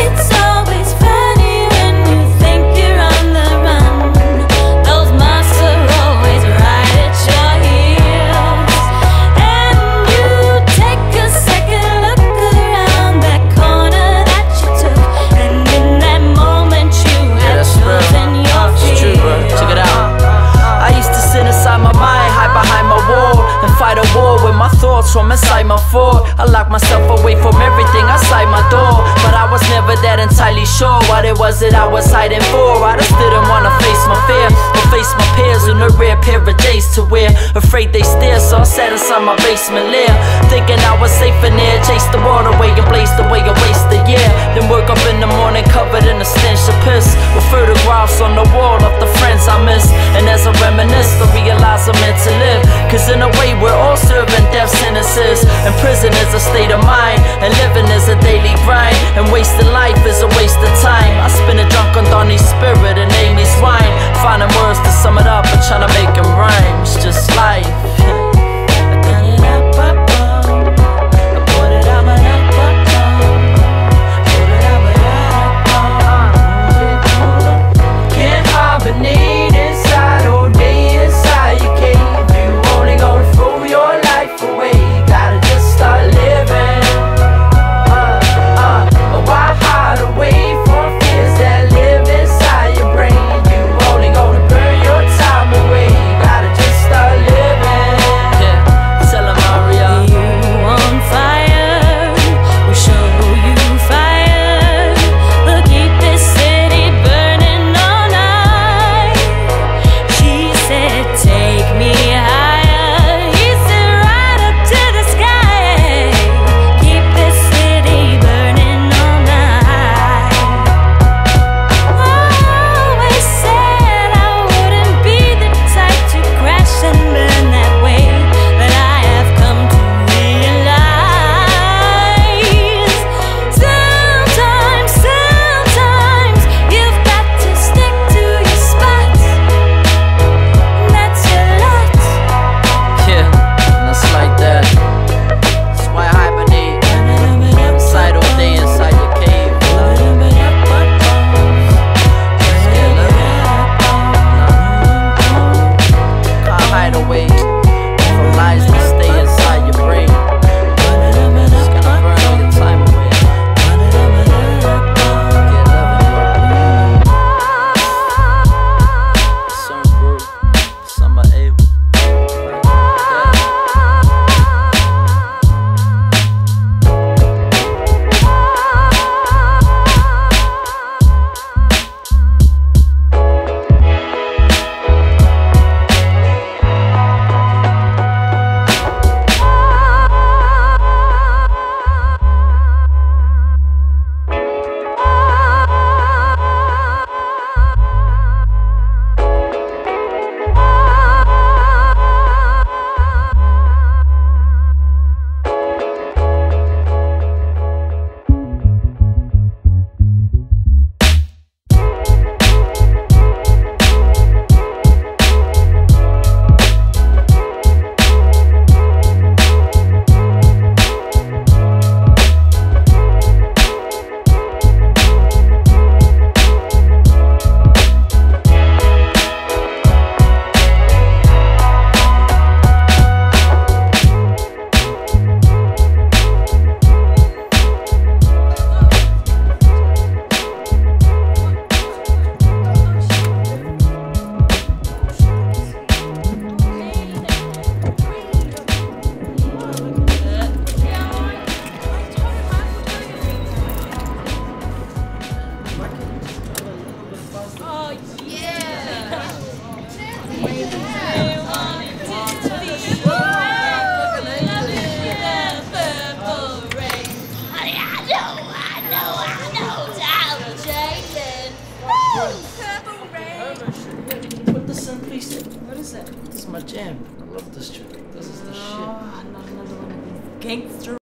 It's always funny when you think you're on the run. Those are always right at your heels. And you take a second look around that corner that you took. And in that moment you yeah, Check it out. I used to sit inside my mind, hide behind my wall And fight a war with my thoughts from inside my fort I lock myself away from everything outside my door. But I was never that entirely sure what it was that I was hiding for. I just didn't wanna face my fear or face my peers in a rare pair of days to wear. Afraid they stare, so I sat inside my basement lair. Thinking I was safe in there, chase the world away and blaze the daily. And wasting life is a waste of time. I spin a drunk on Donnie's spirit and Amy's wine. Finding words to sum it up but trying to make them rhyme. It's just life. Is my jam. I love this track. This is the shit. Oh, not another one of these gangster